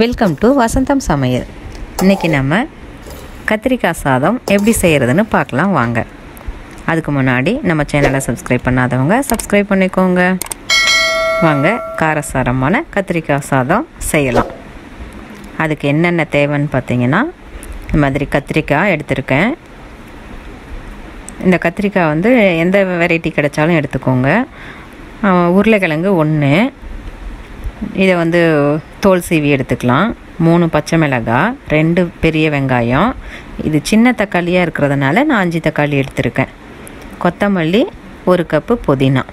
Welcome to வசந்தம் சமையல். இன்றைக்கி நம்ம கத்திரிக்காய் சாதம் எப்படி செய்கிறதுன்னு பார்க்கலாம் வாங்க. அதுக்கு முன்னாடி நம்ம சேனலை சப்ஸ்கிரைப் பண்ணாதவங்க சப்ஸ்கிரைப் பண்ணிக்கோங்க. வாங்க காரசாரமான கத்திரிக்காய் சாதம் செய்யலாம். அதுக்கு என்னென்ன தேவைன்னு பார்த்தீங்கன்னா இந்த மாதிரி கத்திரிக்காய் எடுத்திருக்கேன். இந்த கத்திரிக்காய் வந்து எந்த வெரைட்டி கிடைச்சாலும் எடுத்துக்கோங்க. உருளைக்கிழங்கு ஒன்று இதை வந்து தோல் சீவி எடுத்துக்கலாம். மூணு பச்சை மிளகாய் ரெண்டு பெரிய வெங்காயம். இது சின்ன தக்காளியாக இருக்கிறதுனால நான் அஞ்சு தக்காளி எடுத்திருக்கேன். கொத்தமல்லி ஒரு கப்பு புதினா.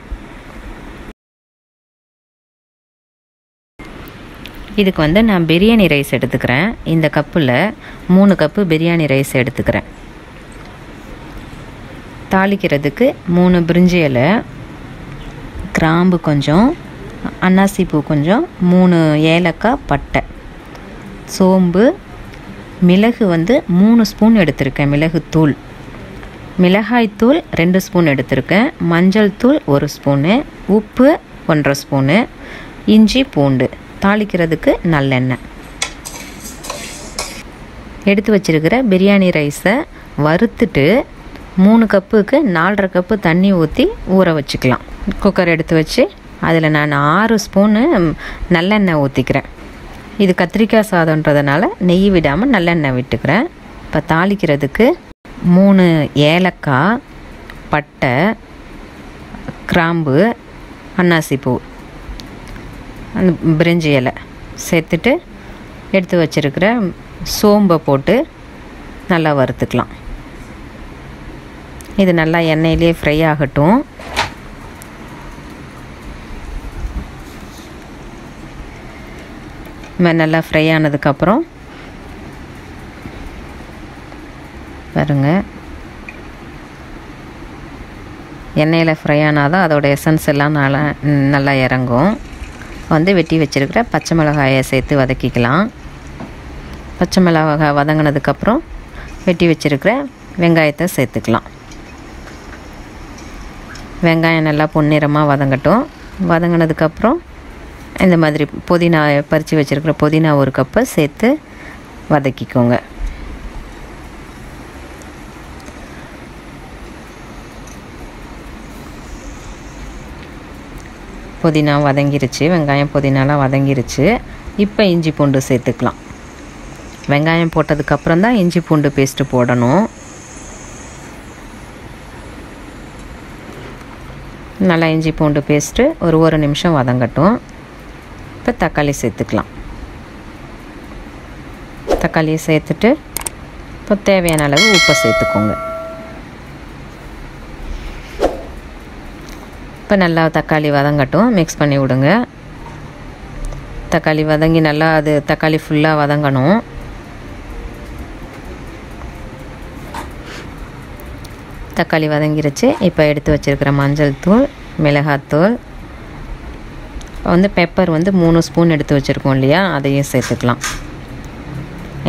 இதுக்கு வந்து நான் பிரியாணி ரைஸ் எடுத்துக்கிறேன். இந்த கப்பில் மூணு கப்பு பிரியாணி ரைஸ் எடுத்துக்கிறேன். தாளிக்கிறதுக்கு மூணு பிரிஞ்சி இலை கிராம்பு கொஞ்சம் அன்னாசி பூ கொஞ்சம் மூணு ஏலக்காய் பட்டை. சோம்பு மிளகு வந்து மூணு ஸ்பூன் எடுத்திருக்கேன் மிளகு தூள். மிளகாய் தூள் ரெண்டு ஸ்பூன் எடுத்திருக்கேன் மஞ்சள் தூள் ஒரு ஸ்பூனு உப்பு ஒன்றரை ஸ்பூனு இஞ்சி பூண்டு. தாளிக்கிறதுக்கு நல்லெண்ணெய். எடுத்து வச்சிருக்கிற பிரியாணி ரைஸை வறுத்துட்டு மூணு கப்புக்கு நாலரை கப்பு தண்ணி ஊற்றி ஊற வச்சுக்கலாம். குக்கர் எடுத்து வச்சு அதில் நான் ஆறு ஸ்பூனு நல்லெண்ணெய் ஊற்றிக்கிறேன் இது கத்திரிக்காய் சாதம்ன்றதுனால நெய் விடாமல் நல்லெண்ணெய் விட்டுக்கிறேன். இப்போ தாளிக்கிறதுக்கு மூணு ஏலக்காய் பட்டை கிராம்பு அன்னாசிப்பூ அந்த பிரிஞ்சி இலை சேர்த்துட்டு எடுத்து வச்சிருக்கிற சோம்பை போட்டு நல்லா வறுத்துக்கலாம். இது நல்லா எண்ணெயிலே ஃப்ரை ஆகட்டும். நல்லா ஃப்ரை ஆனதுக்கப்புறம் பாருங்க. எண்ணெயில் ஃப்ரை ஆனால் தான் அதோட எசன்ஸ் எல்லாம் நல்லா நல்லா இறங்கும். வந்து வெட்டி வச்சிருக்கிற பச்சை மிளகாயை சேர்த்து வதக்கிக்கலாம். பச்சை மிளகாய் வதங்கினதுக்கப்புறம் வெட்டி வச்சிருக்கிற வெங்காயத்தை சேர்த்துக்கலாம். வெங்காயம் நல்லா பொன்னிறமாக வதங்கட்டும். வதங்கினதுக்கப்புறம் இந்த மாதிரி புதினா பறித்து வச்சுருக்கிற புதினா ஒரு கப்பை சேர்த்து வதக்கிக்கோங்க. புதினா வதங்கிருச்சு. வெங்காயம் புதினாலாம் வதங்கிருச்சு. இப்போ இஞ்சி பூண்டு சேர்த்துக்கலாம். வெங்காயம் போட்டதுக்கப்புறம் தான் இஞ்சி பூண்டு பேஸ்ட்டு போடணும். நல்லா இஞ்சி பூண்டு பேஸ்ட்டு ஒரு ஒரு நிமிஷம் வதங்கட்டும். இப்போ தக்காளி சேர்த்துக்கலாம். தக்காளியை சேர்த்துட்டு இப்போ தேவையான அளவு உப்பை சேர்த்துக்கோங்க. இப்போ நல்லா தக்காளி வதங்கட்டும். மிக்ஸ் பண்ணி விடுங்க. தக்காளி வதங்கி நல்லா அது தக்காளி ஃபுல்லாக வதங்கணும். தக்காளி வதங்கிருச்சு. இப்போ எடுத்து வச்சிருக்கிற மஞ்சள் தூள் மிளகாத்தூள் இப்போ வந்து பெப்பர் வந்து மூணு ஸ்பூன் எடுத்து வச்சுருக்கோம் இல்லையா? அதையும் சேர்த்துக்கலாம்.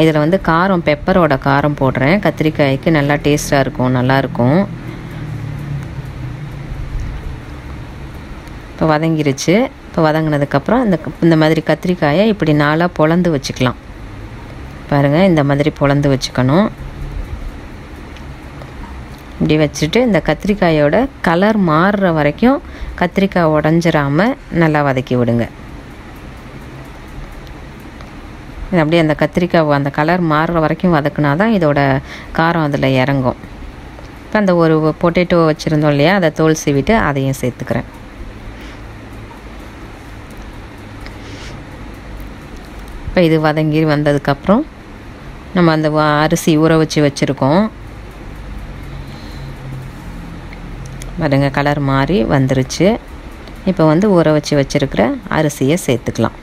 இதில் வந்து காரம் பெப்பரோட காரம் போடுறேன். கத்திரிக்காய்க்கு நல்லா டேஸ்ட்டாக இருக்கும் நல்லாயிருக்கும் இப்போ வதங்கிருச்சு. இப்போ வதங்கினதுக்கப்புறம் இந்த இந்த மாதிரி கத்திரிக்காயை இப்படி நாளாக பொழந்து வச்சுக்கலாம். பாருங்கள் இந்த மாதிரி பொழந்து வச்சுக்கணும். இப்படி வச்சுட்டு இந்த கத்திரிக்காயோட கலர் மாறுற வரைக்கும் கத்திரிக்காய் உடஞ்சிராமல் நல்லா வதக்கி விடுங்க. அப்படியே அந்த கத்திரிக்காய் அந்த கலர் மாறுற வரைக்கும் வதக்குனா தான் இதோட காரம் அதில் இறங்கும். இப்போ அந்த ஒரு பொட்டேட்டோ வச்சுருந்தோம் இல்லையா அதை தோல் சீவிட்டு அதையும் சேர்த்துக்கிறேன். இப்போ இது வதங்கி வந்ததுக்கப்புறம் நம்ம அந்த அரிசி ஊற வச்சு வச்சுருக்கோம். பாருங்க கலர் மாறி வந்துருச்சு. இப்போ வந்து ஊற வச்சு வச்சுருக்கிற அரிசியை சேர்த்துக்கலாம்.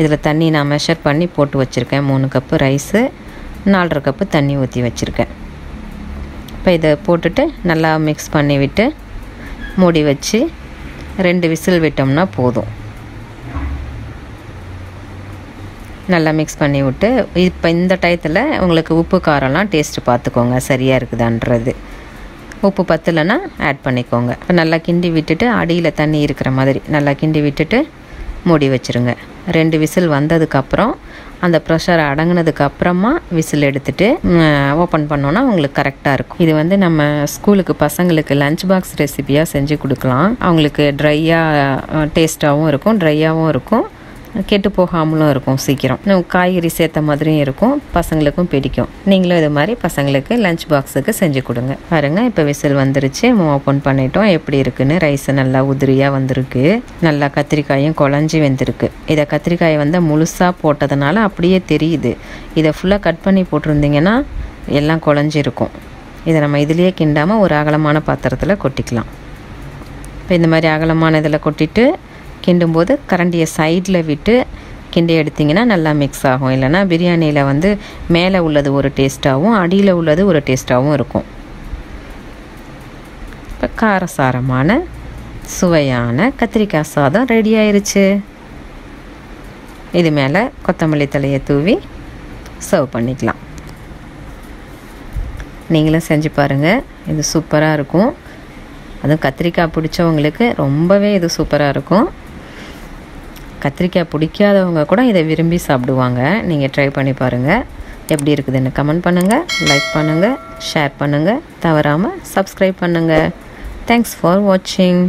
இதில் தண்ணி நான் மெஷர் பண்ணி போட்டு வச்சுருக்கேன். மூணு கப்பு ரைஸு நாலரை கப்பு தண்ணி ஊற்றி வச்சுருக்கேன். இப்போ இதை போட்டுட்டு நல்லா மிக்ஸ் பண்ணி விட்டு மூடி வச்சு ரெண்டு விசில் விட்டோம்னா போதும். நல்லா மிக்ஸ் பண்ணி விட்டு இப்போ இந்த டயத்தில் உங்களுக்கு உப்பு காரம்லாம் டேஸ்ட்டு பார்த்துக்கோங்க. சரியாக இருக்குதான்றது. உப்பு பத்தலைன்னா ஆட் பண்ணிக்கோங்க. இப்போ நல்லா கிண்டி விட்டுட்டு அடியில் தண்ணி இருக்கிற மாதிரி நல்லா கிண்டி விட்டுட்டு மூடி வச்சுருங்க. ரெண்டு விசில் வந்ததுக்கப்புறம் அந்த ப்ரெஷர் அடங்கினதுக்கப்புறமா விசில் எடுத்துட்டு ஓப்பன் பண்ணோன்னா உங்களுக்கு கரெக்டாக இருக்கும். இது வந்து நம்ம ஸ்கூலுக்கு பசங்களுக்கு லஞ்ச் பாக்ஸ் ரெசிபியாக செஞ்சு கொடுக்கலாம். அவங்களுக்கு ட்ரையாக டேஸ்ட்டாகவும் இருக்கும் ட்ரையாகவும் இருக்கும். கெட்டு போகாமலும் இருக்கும் சீக்கிரம். காய்கறி சேர்த்த மாதிரியும் இருக்கும். பசங்களுக்கும் பிடிக்கும். நீங்களும் இது மாதிரி பசங்களுக்கு லஞ்ச் பாக்ஸுக்கு செஞ்சு கொடுங்க. பாருங்கள் இப்போ விசில் வந்துருச்சு. ஓப்பன் பண்ணிட்டோம். எப்படி இருக்குன்னு? ரைஸ் நல்லா உதிரியாக வந்திருக்கு. நல்லா கத்திரிக்காயும் குழஞ்சி வெந்திருக்கு. இதை கத்திரிக்காயை வந்து முழுசாக போட்டதுனால அப்படியே தெரியுது. இதை ஃபுல்லாக கட் பண்ணி போட்டிருந்தீங்கன்னா எல்லாம் குழஞ்சிருக்கும். இதை நம்ம இதுலேயே கிண்டாமல் ஒரு அகலமான பாத்திரத்தில் கொட்டிக்கலாம். இப்போ இந்த மாதிரி அகலமான இதில் கொட்டிட்டு கிண்டும்போது கரண்டியை சைடில் விட்டு கிண்டி எடுத்திங்கன்னா நல்லா மிக்ஸ் ஆகும். இல்லைன்னா பிரியாணியில் வந்து மேலே உள்ளது ஒரு டேஸ்ட்டாகவும் அடியில் உள்ளது ஒரு டேஸ்ட்டாகவும் இருக்கும். இப்போ காரசாரமான சுவையான கத்திரிக்காய் சாதம் ரெடி ஆயிருச்சு. இது மேலே கொத்தமல்லி தலையை தூவி சர்வ் பண்ணிக்கலாம். நீங்களும் செஞ்சு பாருங்கள் இது சூப்பராக இருக்கும். அதுவும் கத்திரிக்காய் பிடிச்சவங்களுக்கு ரொம்பவே இது சூப்பராக இருக்கும். கத்திரிக்காய் பிடிக்காதவங்க கூட இதை விரும்பி சாப்பிடுவாங்க. நீங்கள் ட்ரை பண்ணி பாருங்கள் எப்படி இருக்குதுன்னு கமெண்ட் பண்ணுங்கள் லைக் பண்ணுங்கள் ஷேர் பண்ணுங்கள் தவறாமல் சப்ஸ்கிரைப் பண்ணுங்கள் தேங்க்ஸ் ஃபார் வாட்சிங்